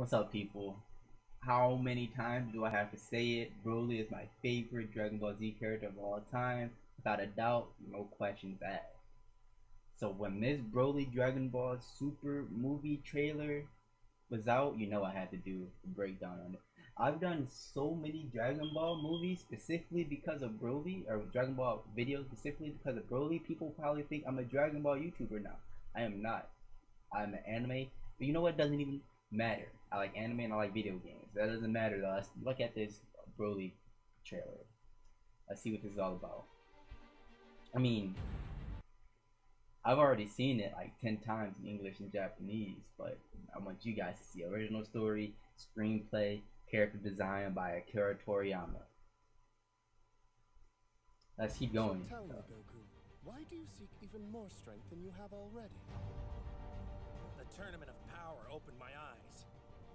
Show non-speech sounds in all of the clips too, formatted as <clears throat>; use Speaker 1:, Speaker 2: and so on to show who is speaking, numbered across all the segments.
Speaker 1: What's up, people? How many times do I have to say it? Broly is my favorite Dragon Ball Z character of all time. Without a doubt, no questions asked. So when this Broly Dragon Ball Super movie trailer was out, you know I had to do a breakdown on it. I've done so many Dragon Ball movies specifically because of Broly, or Dragon Ball videos specifically because of Broly. People probably think I'm a Dragon Ball YouTuber now. I am not. I'm an anime, but you know what doesn't even matter. I like anime and I like video games. That doesn't matter though. Let's look at this Broly trailer. Let's see what this is all about. I mean, I've already seen it like 10 times in English and Japanese, but I want you guys to see original story, screenplay, character design by Akira Toriyama. Let's keep going.
Speaker 2: So tell me, Goku, why do you seek even more strength than you have already?
Speaker 3: The Tournament of Power opened my eyes.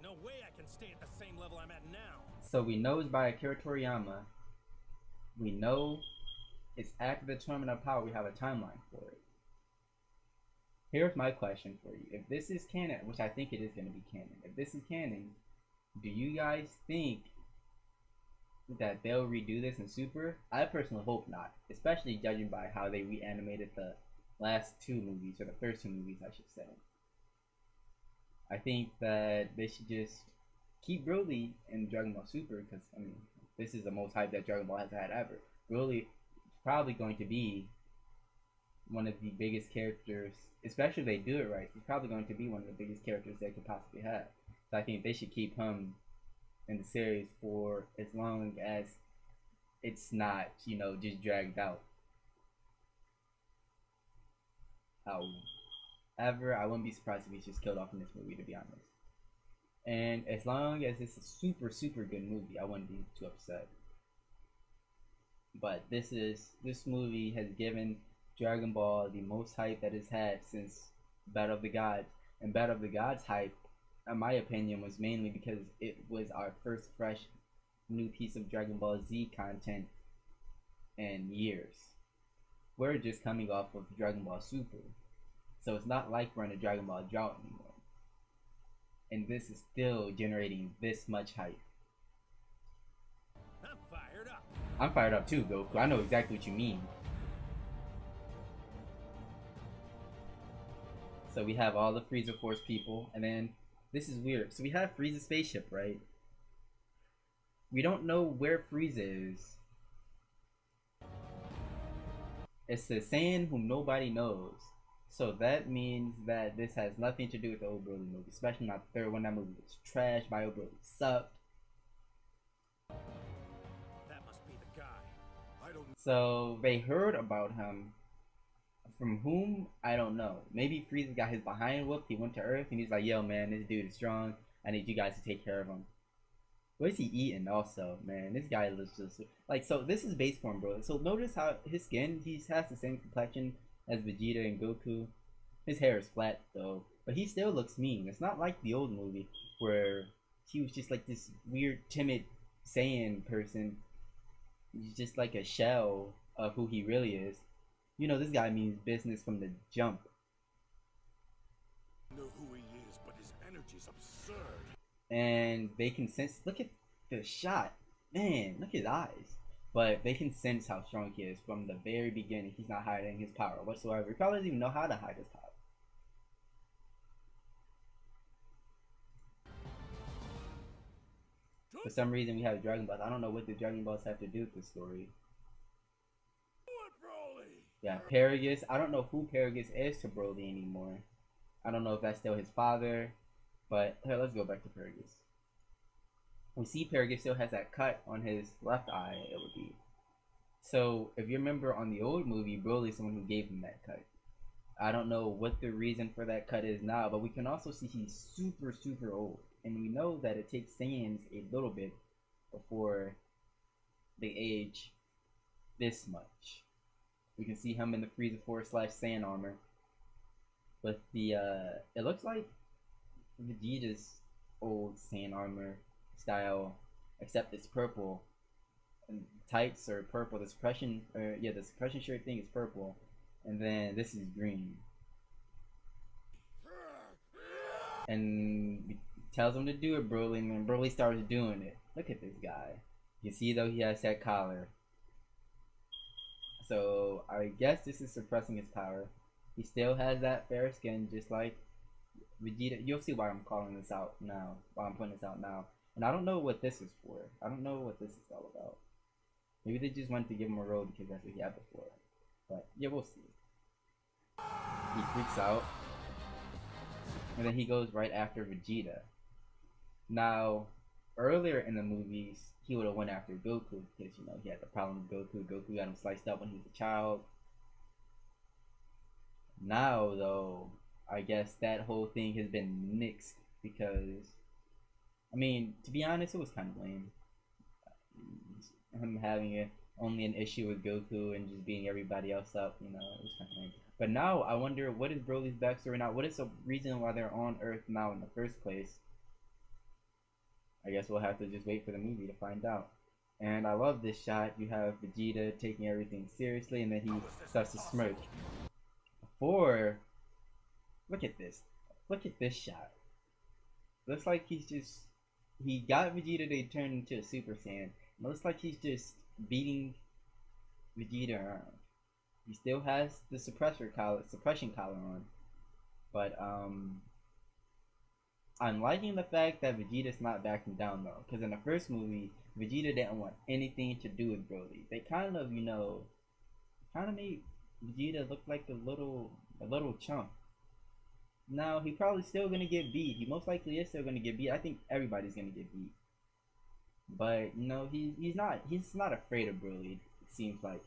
Speaker 3: No way I can stay at the same level I'm at now.
Speaker 1: So we know it's by Akira Toriyama. We know it's after the Tournament of Power. We have a timeline for it. Here's my question for you. If this is canon, which I think it is going to be canon, if this is canon, do you guys think that they'll redo this in Super? I personally hope not, especially judging by how they reanimated the last two movies, or the first two movies, I should say. I think that they should just keep Broly in Dragon Ball Super because I mean this is the most hype that Dragon Ball has had ever. Broly is probably going to be one of the biggest characters, especially if they do it right. He's probably going to be one of the biggest characters they could possibly have. So I think they should keep him in the series for as long as it's not, you know, just dragged out. However, I wouldn't be surprised if he's just killed off in this movie, to be honest. And as long as it's a super, super good movie, I wouldn't be too upset. But this is this movie has given Dragon Ball the most hype that it's had since Battle of the Gods. And Battle of the Gods hype, in my opinion, was mainly because it was our first fresh new piece of Dragon Ball Z content in years. We're just coming off of Dragon Ball Super. So it's not like we're in a Dragon Ball drought anymore. And this is still generating this much hype.
Speaker 3: I'm fired up.
Speaker 1: I'm fired up too, Goku. I know exactly what you mean. So we have all the Frieza Force people, and then this is weird. So we have Frieza's spaceship, right? We don't know where Frieza is. It's the Saiyan whom nobody knows. So that means that this has nothing to do with the old Broly movie, especially not the third one. That movie was trash. Bio Broly sucked.
Speaker 3: That must be the guy.
Speaker 2: I don't
Speaker 1: So they heard about him. From whom? I don't know. Maybe Frieza got his behind whooped. He went to Earth and he's like, yo, man, this dude is strong. I need you guys to take care of him. What is he eating also, man? This guy looks just like so this is base form, bro. So notice how his skin, he has the same complexion as Vegeta and Goku. His hair is flat though, but he still looks mean. It's not like the old movie where he was just like this weird, timid Saiyan person. He's just like a shell of who he really is. You know, this guy means business from the jump.
Speaker 2: know who he is, but his energy's absurd.
Speaker 1: And they can sense. Look at the shot. Man, look at his eyes. But they can sense how strong he is from the very beginning. He's not hiding his power whatsoever. He probably doesn't even know how to hide his power. For some reason, we have Dragon Balls. I don't know what the Dragon Balls have to do with this story. Yeah, Paragus. I don't know who Paragus is to Broly anymore. I don't know if that's still his father. But here, let's go back to Paragus. We see Paragus still has that cut on his left eye, it would be. So, if you remember on the old movie, Broly's the one who gave him that cut. I don't know what the reason for that cut is now, but we can also see he's super, super old. And we know that it takes Saiyans a little bit before they age this much. We can see him in the Frieza Force slash Saiyan armor. With the, uh, it looks like Vegeta's old Saiyan armor style, except it's purple. And tights are purple. The suppression, or yeah, the suppression shirt thing is purple, and then this is green. and tells him to do it, Broly, and Broly starts doing it. Look at this guy. You see though he has that collar. So I guess this is suppressing his power. He still has that fair skin, just like Vegeta. You'll see why I'm calling this out now. Why I'm putting this out now. And I don't know what this is for. I don't know what this is all about. Maybe they just wanted to give him a role because that's what he had before. But yeah, we'll see. He freaks out. And then he goes right after Vegeta. Now, earlier in the movies, he would have went after Goku because you know he had the problem with Goku. Goku got him sliced up when he was a child. Now, though, I guess that whole thing has been nixed because, I mean, to be honest, it was kind of lame. Him having a, only an issue with Goku and just beating everybody else up, you know, it was kind of lame. But now I wonder what is Broly's backstory now? What is the reason why they're on Earth now in the first place? I guess we'll have to just wait for the movie to find out. And I love this shot. You have Vegeta taking everything seriously, and then he starts to smirk. Before, look at this. Look at this shot. Looks like he's just he got Vegeta to turn into a Super Saiyan. Looks like he's just beating Vegeta around. He still has the suppressor collar, suppression collar on, but um, I'm liking the fact that Vegeta's not backing down though, because in the first movie, Vegeta didn't want anything to do with Broly. They kind of, you know, kind of made Vegeta look like a little, a little chump. Now he probably still gonna get beat. He most likely is still gonna get beat. I think everybody's gonna get beat. But you know, he he's not he's not afraid of Broly. It seems like.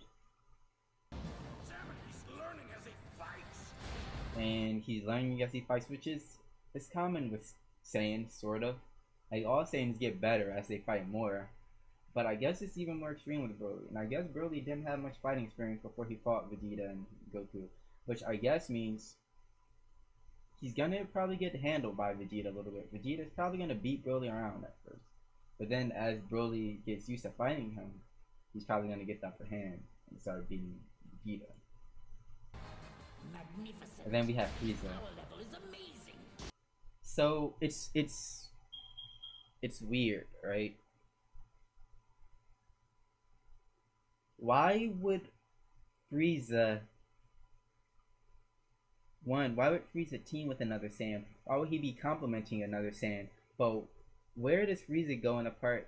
Speaker 1: And he's learning as he fights, which is it's common with Saiyans, sort of. Like all Saiyans get better as they fight more. But I guess it's even more extreme with Broly. And I guess Broly didn't have much fighting experience before he fought Vegeta and Goku. Which I guess means he's gonna probably get handled by Vegeta a little bit. Vegeta's probably gonna beat Broly around at first. But then as Broly gets used to fighting him, he's probably gonna get the upper hand and start beating Vegeta. And then we have Frieza. So it's it's it's weird, right? Why would Frieza one, why would Frieza team with another Saiyan? Why would he be complimenting another Saiyan? But where does Frieza go in the part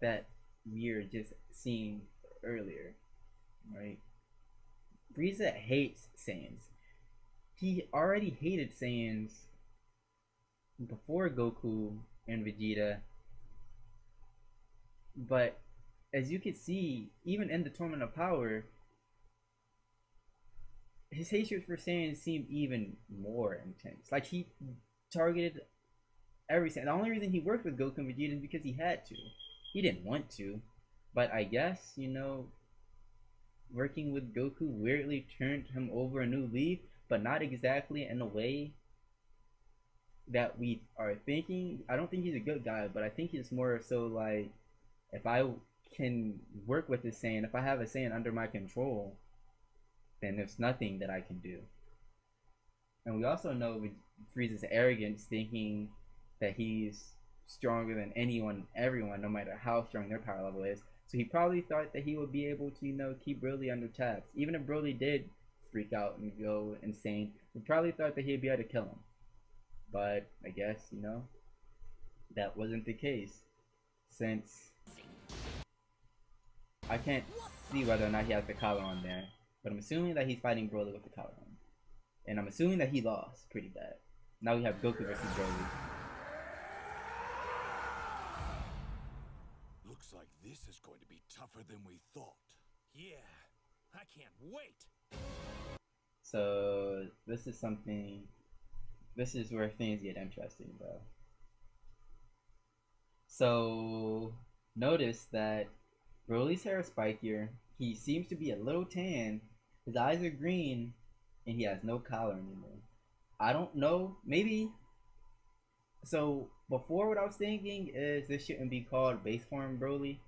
Speaker 1: that we're just seeing earlier? Right? Frieza hates Saiyans. He already hated Saiyans before Goku and Vegeta. But as you can see, even in the Tournament of Power, his hatred for Saiyans seemed even more intense. Like he targeted every Saiyan. The only reason he worked with Goku and Vegeta is because he had to. He didn't want to. But I guess, you know, working with Goku weirdly turned him over a new leaf, but not exactly in a way that we are thinking. I don't think he's a good guy, but I think he's more so like if I can work with this Saiyan, if I have a Saiyan under my control, then there's nothing that I can do. And we also know with Frieza's arrogance, thinking that he's stronger than anyone, everyone, no matter how strong their power level is. So he probably thought that he would be able to, you know, keep Broly under tabs. Even if Broly did freak out and go insane, he probably thought that he'd be able to kill him. But I guess, you know, that wasn't the case. Since I can't see whether or not he has the collar on there. But I'm assuming that he's fighting Broly with the collar on. And I'm assuming that he lost pretty bad. Now we have Goku versus Broly.
Speaker 2: Looks like this is going to be tougher than we thought.
Speaker 3: Yeah, I can't wait.
Speaker 1: So this is something this is where things get interesting, bro. So notice that Broly's hair is spikier. He seems to be a little tan. His eyes are green, and he has no collar anymore. I don't know. Maybe. So before, what I was thinking is this shouldn't be called base form Broly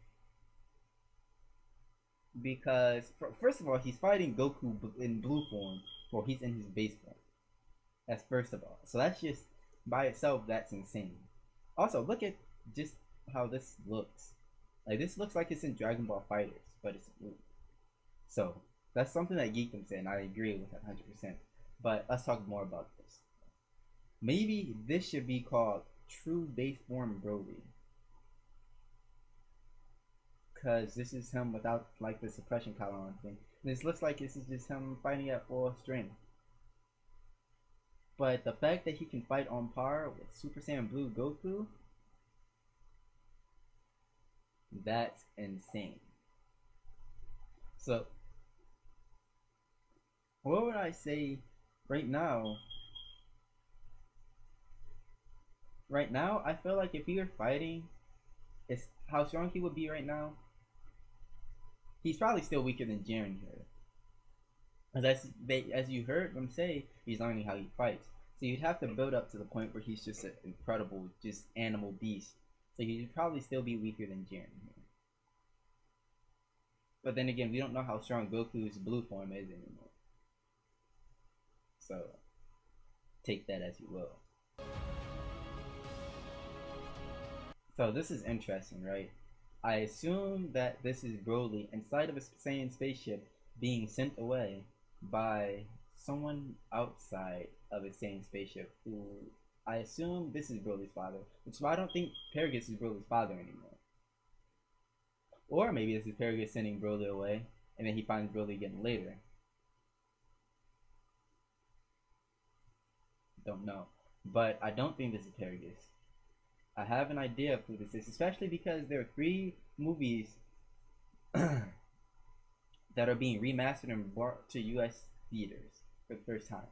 Speaker 1: because first of all, he's fighting Goku in blue form, or he's in his base form. That's first of all. So that's just by itself, that's insane. Also, look at just how this looks. Like this looks like it's in Dragon Ball FighterZ, but it's blue. So that's something that Geekdom said, and I agree with that 100%. But let's talk more about this. Maybe this should be called True Base Form Broly. Because this is him without like the suppression collar on thing. This looks like this is just him fighting at full strength. But the fact that he can fight on par with Super Saiyan Blue Goku, that's insane. So, what would I say right now? Right now, I feel like if he were fighting, it's how strong he would be right now. He's probably still weaker than Jiren here. As they, as you heard them say, he's learning how he fights. So you'd have to build up to the point where he's just an incredible, just animal beast. So he'd probably still be weaker than Jiren here. But then again, we don't know how strong Goku's blue form is anymore. So take that as you will. So this is interesting, right? I assume that this is Broly inside of a Saiyan spaceship being sent away by someone outside of a Saiyan spaceship who I assume this is Broly's father, which is why I don't think Paragus is Broly's father anymore. Or maybe this is Paragus sending Broly away, and then he finds Broly again later. Don't know. But I don't think this is Paragus. I have an idea of who this is, especially because there are three movies <clears throat> that are being remastered and brought to US theaters for the first time.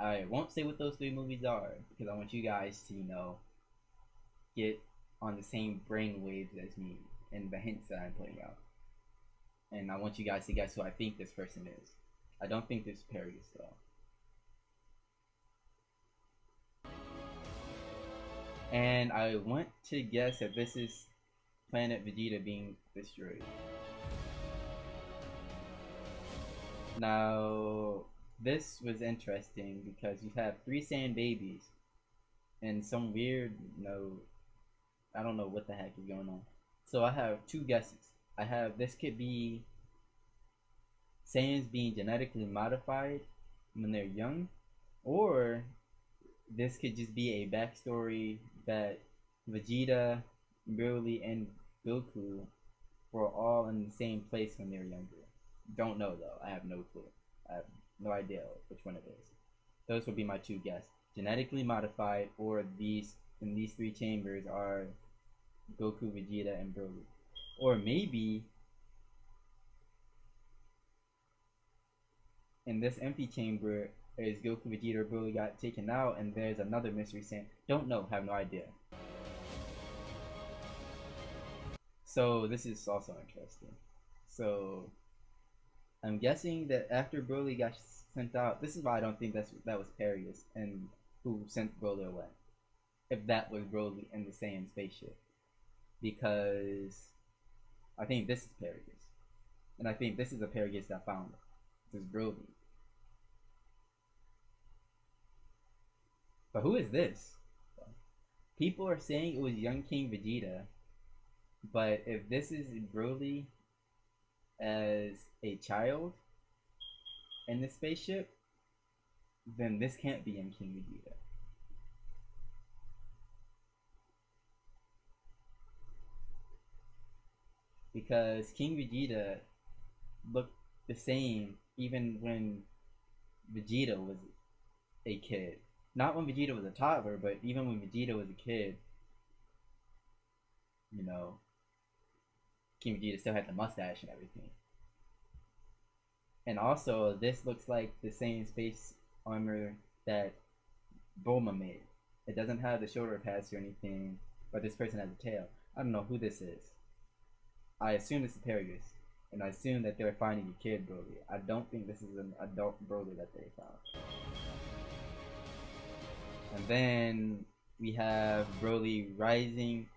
Speaker 1: I won't say what those three movies are because I want you guys to, you know, get on the same brain waves as me and the hints that I'm putting out. And I want you guys to guess who I think this person is. I don't think this is Paragus though. And I want to guess that this is planet Vegeta being destroyed. Now, this was interesting because you have three Saiyan babies and some weird, you know, I don't know what the heck is going on. So I have two guesses. I have this could be Saiyans being genetically modified when they're young, or this could just be a backstory that Vegeta, Broly, and Goku were all in the same place when they were younger. Don't know though. I have no clue. I have no idea which one it is. Those would be my two guesses. Genetically modified or these in these three chambers are Goku, Vegeta, and Broly. Or maybe in this empty chamber is Goku, Vegeta, Broly got taken out and there's another mystery Saiyan. Don't know, have no idea. So this is also interesting. So I'm guessing that after Broly got sent out, this is why I don't think that's that was Paragus and who sent Broly away. If that was Broly in the Saiyan spaceship, because I think this is Paragus, and I think this is a Paragus that found. This is Broly. But who is this? People are saying it was Young King Vegeta, but if this is Broly as a child in the spaceship, then this can't be in King Vegeta. Because King Vegeta looked the same even when Vegeta was a kid. Not when Vegeta was a toddler, but even when Vegeta was a kid, you know, King Vegeta still had the mustache and everything. And also, this looks like the same space armor that Bulma made. It doesn't have the shoulder pads or anything, but this person has a tail. I don't know who this is. I assume it's Paragus, and I assume that they're finding a kid Broly. I don't think this is an adult Broly that they found. And then we have Broly rising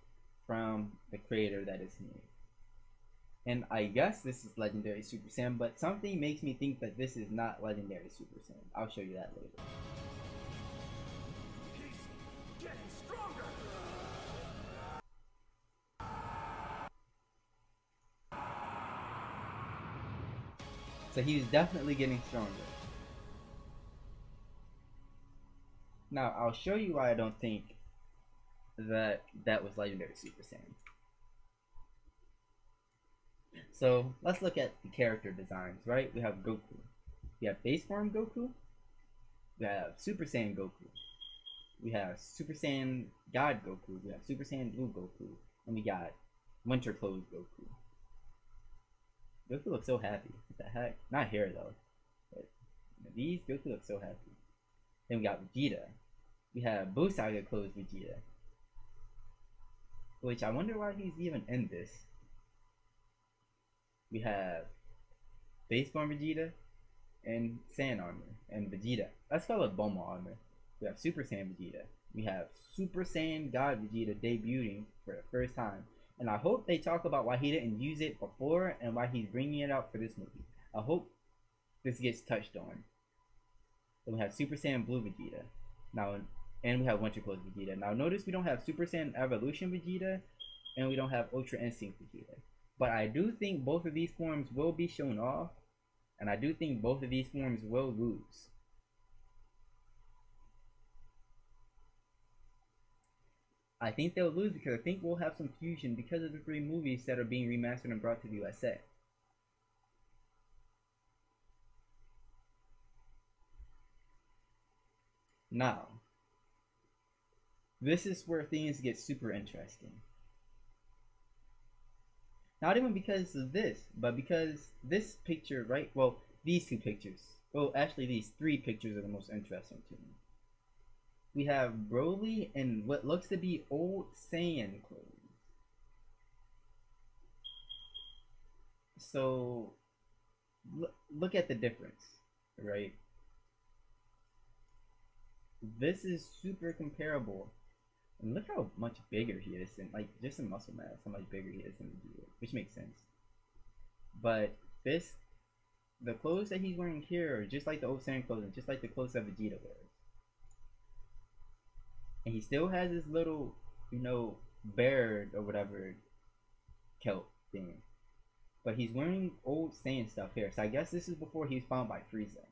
Speaker 1: from the crater that is near. And I guess this is Legendary Super Saiyan, but something makes me think that this is not Legendary Super Saiyan. I'll show you that later. So he definitely getting stronger. Now, I'll show you why I don't think that that was Legendary Super Saiyan. So, let's look at the character designs, right? We have Goku. We have base form Goku. We have Super Saiyan Goku. We have Super Saiyan God Goku. We have Super Saiyan Blue Goku. And we got Winter Clothes Goku. Goku looks so happy. What the heck? Not here though. But these Goku look so happy. Then we got Vegeta. We have Saga Clothes Vegeta. Which I wonder why he's even in this. We have Base Form Vegeta and Saiyan Armor and Vegeta. Let's call it Bulma Armor. We have Super Saiyan Vegeta. We have Super Saiyan God Vegeta debuting for the first time. And I hope they talk about why he didn't use it before and why he's bringing it out for this movie. I hope this gets touched on. Then we have Super Saiyan Blue Vegeta. Now, and we have Winter Clothes Vegeta. Now, notice we don't have Super Saiyan Evolution Vegeta, and we don't have Ultra Instinct Vegeta. But I do think both of these forms will be shown off, and I do think both of these forms will lose. I think they'll lose because I think we'll have some fusion because of the three movies that are being remastered and brought to the USA. Now, this is where things get super interesting. Not even because of this, but because this picture, right? Well, these two pictures. Well, actually, these three pictures are the most interesting to me we have Broly in what looks to be old Saiyan clothes. So look at the difference, right? This is super comparable. And look how much bigger he is, and like just in muscle mass, how much bigger he is than Vegeta, which makes sense. But this, the clothes that he's wearing here are just like the old Saiyan clothes, and just like the clothes that Vegeta wears and he still has his little, you know, beard or whatever kilt thing. But he's wearing old Saiyan stuff here. So I guess this is before he's found by Frieza.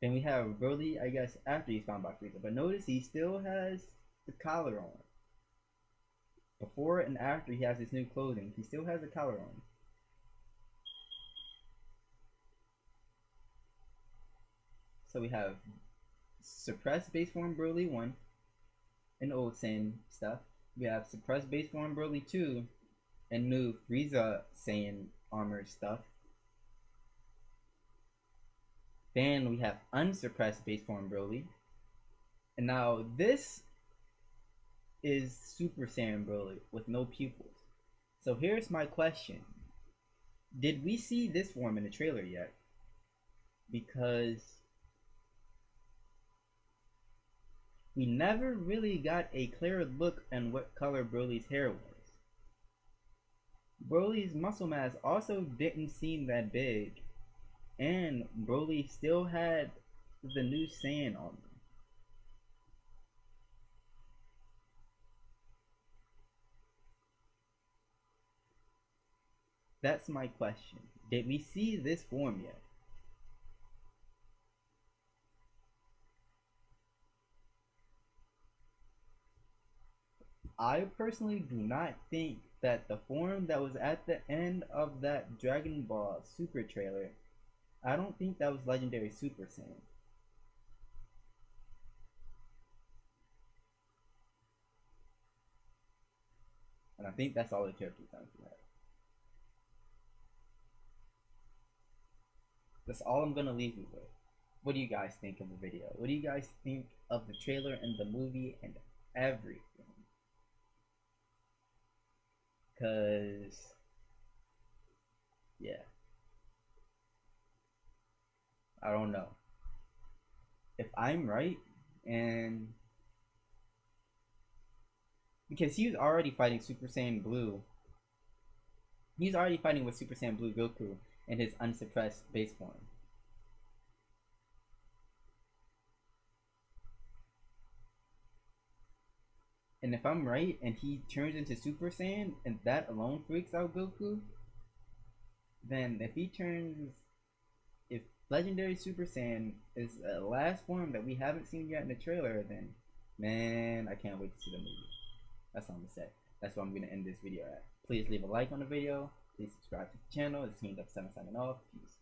Speaker 1: Then we have Broly, I guess, after he's found by Frieza. But notice he still has the collar on. Before and after he has his new clothing, he still has the collar on. So we have suppressed base form Broly 1, and old Saiyan stuff. We have suppressed base form Broly 2 and new Frieza Saiyan armor stuff. Then we have unsuppressed base form Broly. And now this is Super Saiyan Broly with no pupils. So here's my question. Did we see this form in the trailer yet? Because we never really got a clear look on what color Broly's hair was. Broly's muscle mass also didn't seem that big, and Broly still had the new Saiyan on. That's my question. Did we see this form yet? I personally do not think that the form that was at the end of that Dragon Ball Super trailer, I don't think that was Legendary Super Saiyan. And I think that's all the character designs we have. That's all I'm gonna leave you with. What do you guys think of the video? What do you guys think of the trailer and the movie and everything? Cause yeah. I don't know. If I'm right and because he was already fighting Super Saiyan Blue. He's already fighting with Super Saiyan Blue Goku in his unsuppressed base form. And if I'm right, and he turns into Super Saiyan, and that alone freaks out Goku, then if he turns, if Legendary Super Saiyan is the last form that we haven't seen yet in the trailer, then man, I can't wait to see the movie. That's all I'm gonna say. That's what I'm gonna end this video at. Please leave a like on the video. Please subscribe to the channel. It's me, Dr. Seven signing off. Peace.